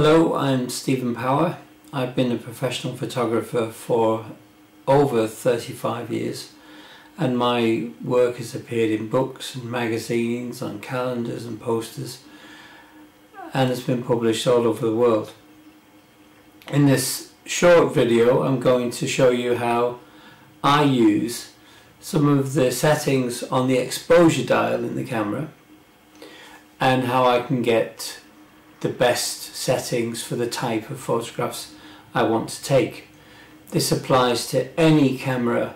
Hello, I'm Stephen Power. I've been a professional photographer for over 35 years and my work has appeared in books and magazines, on calendars and posters and it's been published all over the world. In this short video I'm going to show you how I use some of the settings on the exposure dial in the camera and how I can get the best settings for the type of photographs I want to take. This applies to any camera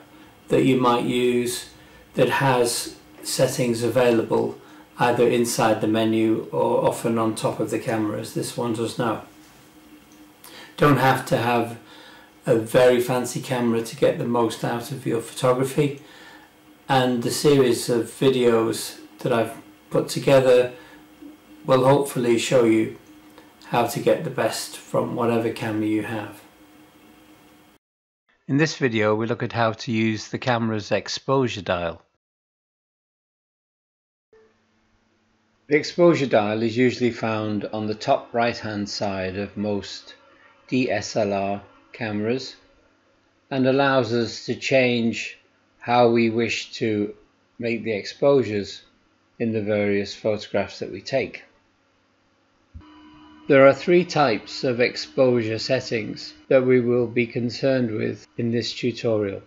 that you might use that has settings available either inside the menu or often on top of the camera as this one does now. Don't have to have a very fancy camera to get the most out of your photography and the series of videos that I've put together will hopefully show you how to get the best from whatever camera you have. In this video we look at how to use the camera's exposure dial. The exposure dial is usually found on the top right hand side of most DSLR cameras and allows us to change how we wish to make the exposures in the various photographs that we take. There are three types of exposure settings that we will be concerned with in this tutorial.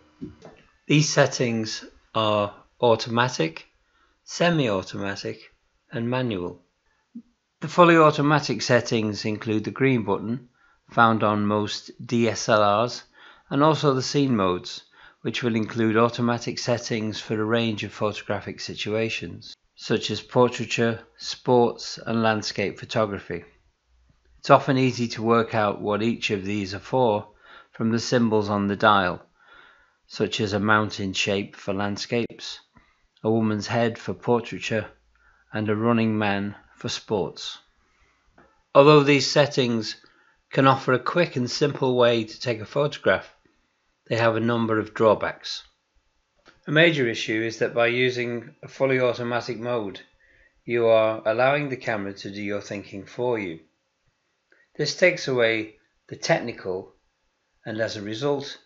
These settings are automatic, semi-automatic and manual. The fully automatic settings include the green button found on most DSLRs and also the scene modes which will include automatic settings for a range of photographic situations such as portraiture, sports and landscape photography. It's often easy to work out what each of these are for from the symbols on the dial, such as a mountain shape for landscapes, a woman's head for portraiture, and a running man for sports. Although these settings can offer a quick and simple way to take a photograph, they have a number of drawbacks. A major issue is that by using a fully automatic mode, you are allowing the camera to do your thinking for you. This takes away the technical and as a result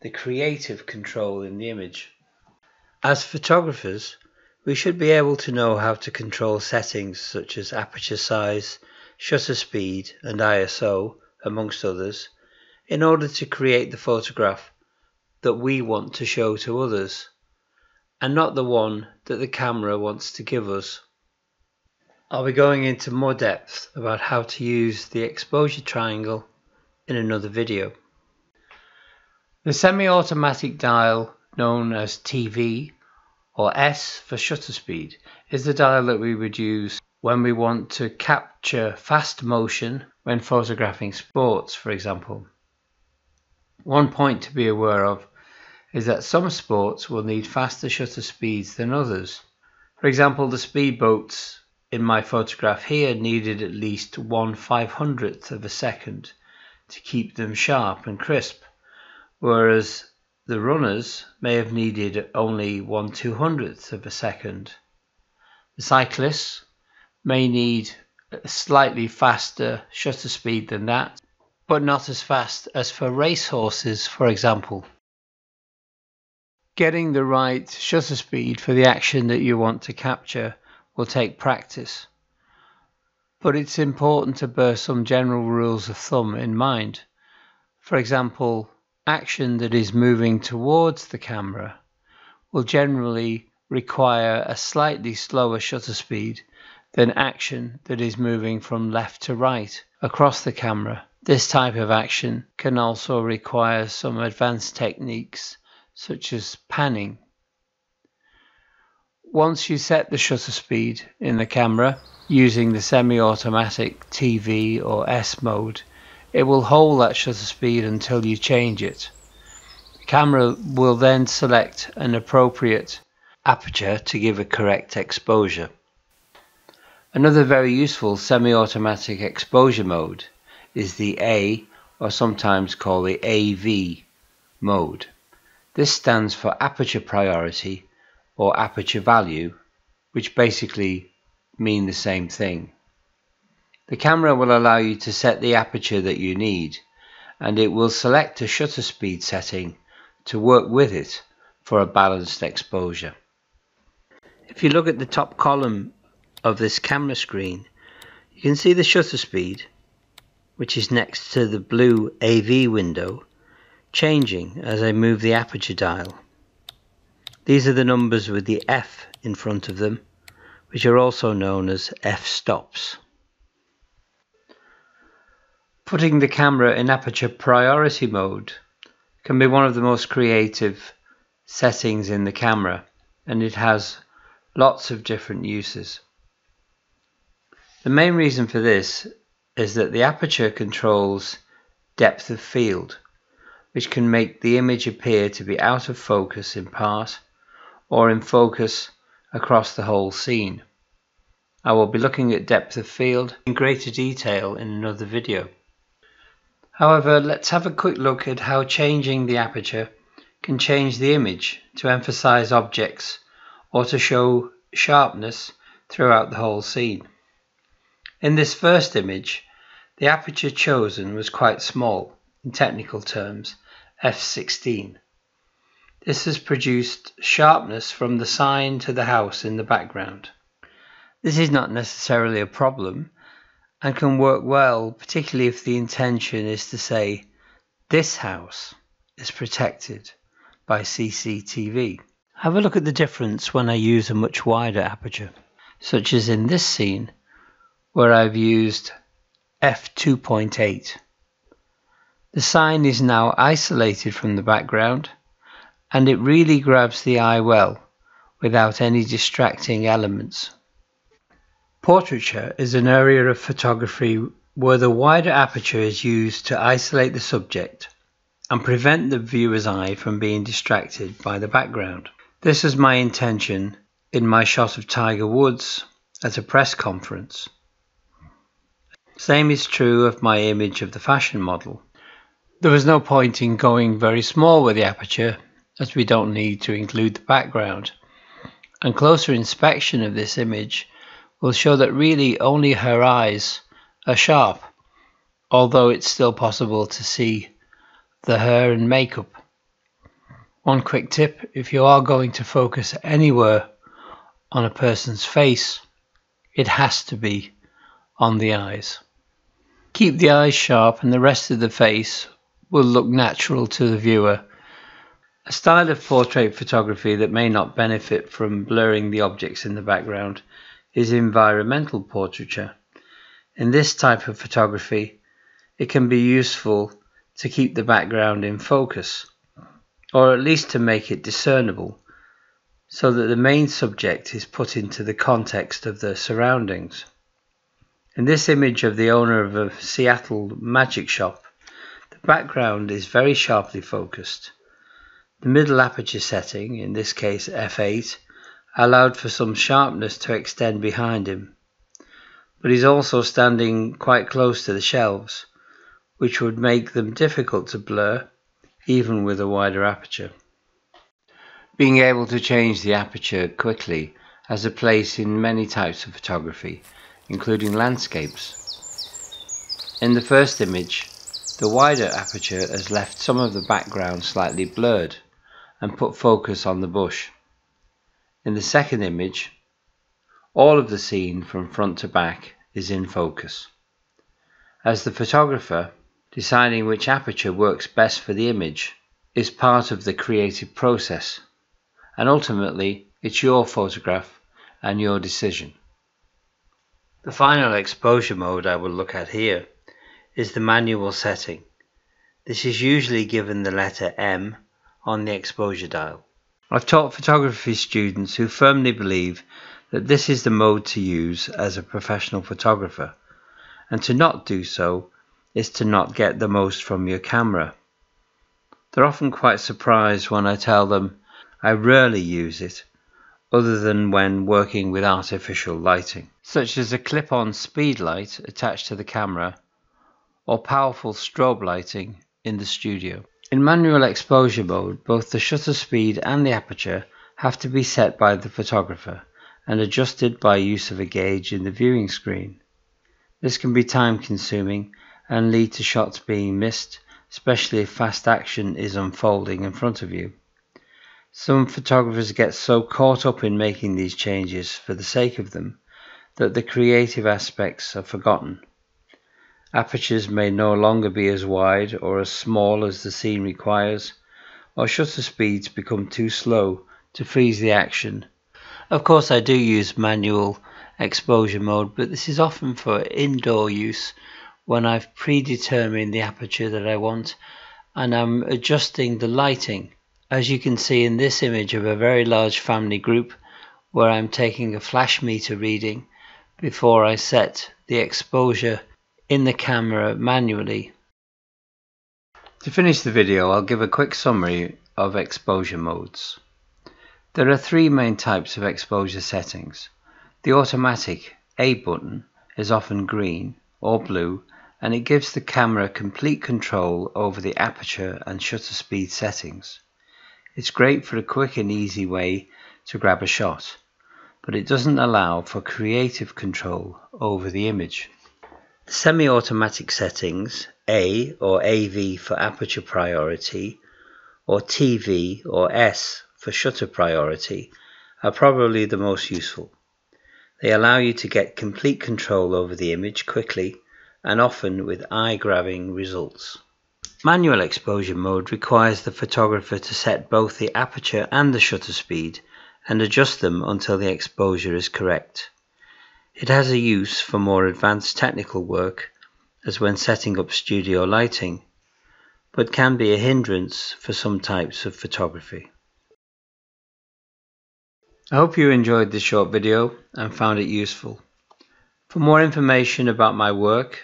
the creative control in the image. As photographers we should be able to know how to control settings such as aperture size, shutter speed and ISO amongst others in order to create the photograph that we want to show to others and not the one that the camera wants to give us. I'll be going into more depth about how to use the exposure triangle in another video. The semi-automatic dial known as TV or S for shutter speed is the dial that we would use when we want to capture fast motion when photographing sports for example. One point to be aware of is that some sports will need faster shutter speeds than others. For example the speedboats in my photograph here needed at least one five hundredth of a second to keep them sharp and crisp, whereas the runners may have needed only one two hundredth of a second. The cyclists may need a slightly faster shutter speed than that, but not as fast as for racehorses, for example. Getting the right shutter speed for the action that you want to capture will take practice. But it's important to bear some general rules of thumb in mind. For example, action that is moving towards the camera will generally require a slightly slower shutter speed than action that is moving from left to right across the camera. This type of action can also require some advanced techniques such as panning once you set the shutter speed in the camera using the semi-automatic TV or S mode, it will hold that shutter speed until you change it. The camera will then select an appropriate aperture to give a correct exposure. Another very useful semi-automatic exposure mode is the A or sometimes called the AV mode. This stands for aperture priority or aperture value, which basically mean the same thing. The camera will allow you to set the aperture that you need and it will select a shutter speed setting to work with it for a balanced exposure. If you look at the top column of this camera screen you can see the shutter speed which is next to the blue AV window changing as I move the aperture dial. These are the numbers with the F in front of them which are also known as f-stops. Putting the camera in aperture priority mode can be one of the most creative settings in the camera and it has lots of different uses. The main reason for this is that the aperture controls depth of field which can make the image appear to be out of focus in part or in focus across the whole scene. I will be looking at depth of field in greater detail in another video. However, let's have a quick look at how changing the aperture can change the image to emphasize objects or to show sharpness throughout the whole scene. In this first image, the aperture chosen was quite small, in technical terms, f16. This has produced sharpness from the sign to the house in the background. This is not necessarily a problem and can work well, particularly if the intention is to say, this house is protected by CCTV. Have a look at the difference when I use a much wider aperture, such as in this scene, where I've used f2.8. The sign is now isolated from the background, and it really grabs the eye well, without any distracting elements. Portraiture is an area of photography where the wider aperture is used to isolate the subject and prevent the viewer's eye from being distracted by the background. This is my intention in my shot of Tiger Woods at a press conference. Same is true of my image of the fashion model. There was no point in going very small with the aperture as we don't need to include the background. And closer inspection of this image will show that really only her eyes are sharp, although it's still possible to see the hair and makeup. One quick tip, if you are going to focus anywhere on a person's face, it has to be on the eyes. Keep the eyes sharp and the rest of the face will look natural to the viewer. A style of portrait photography that may not benefit from blurring the objects in the background is environmental portraiture. In this type of photography, it can be useful to keep the background in focus, or at least to make it discernible, so that the main subject is put into the context of the surroundings. In this image of the owner of a Seattle magic shop, the background is very sharply focused. The middle aperture setting, in this case f8, allowed for some sharpness to extend behind him, but he's also standing quite close to the shelves, which would make them difficult to blur even with a wider aperture. Being able to change the aperture quickly has a place in many types of photography, including landscapes. In the first image, the wider aperture has left some of the background slightly blurred and put focus on the bush. In the second image, all of the scene from front to back is in focus. As the photographer, deciding which aperture works best for the image is part of the creative process, and ultimately it's your photograph and your decision. The final exposure mode I will look at here is the manual setting. This is usually given the letter M on the exposure dial. I've taught photography students who firmly believe that this is the mode to use as a professional photographer, and to not do so is to not get the most from your camera. They're often quite surprised when I tell them I rarely use it, other than when working with artificial lighting, such as a clip-on speed light attached to the camera, or powerful strobe lighting in the studio. In manual exposure mode, both the shutter speed and the aperture have to be set by the photographer and adjusted by use of a gauge in the viewing screen. This can be time consuming and lead to shots being missed, especially if fast action is unfolding in front of you. Some photographers get so caught up in making these changes for the sake of them that the creative aspects are forgotten. Apertures may no longer be as wide or as small as the scene requires, or shutter speeds become too slow to freeze the action. Of course I do use manual exposure mode, but this is often for indoor use when I've predetermined the aperture that I want and I'm adjusting the lighting. As you can see in this image of a very large family group where I'm taking a flash meter reading before I set the exposure in the camera manually. To finish the video I'll give a quick summary of exposure modes. There are three main types of exposure settings. The automatic A button is often green or blue and it gives the camera complete control over the aperture and shutter speed settings. It's great for a quick and easy way to grab a shot, but it doesn't allow for creative control over the image. Semi-automatic settings, A or AV for aperture priority, or TV or S for shutter priority, are probably the most useful. They allow you to get complete control over the image quickly and often with eye-grabbing results. Manual exposure mode requires the photographer to set both the aperture and the shutter speed and adjust them until the exposure is correct. It has a use for more advanced technical work, as when setting up studio lighting, but can be a hindrance for some types of photography. I hope you enjoyed this short video and found it useful. For more information about my work,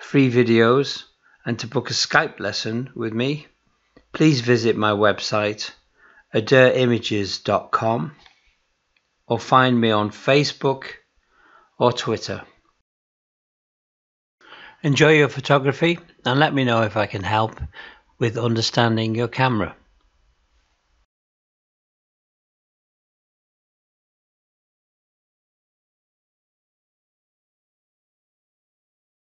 free videos, and to book a Skype lesson with me, please visit my website adareimages.com or find me on Facebook or Twitter. Enjoy your photography and let me know if I can help with understanding your camera.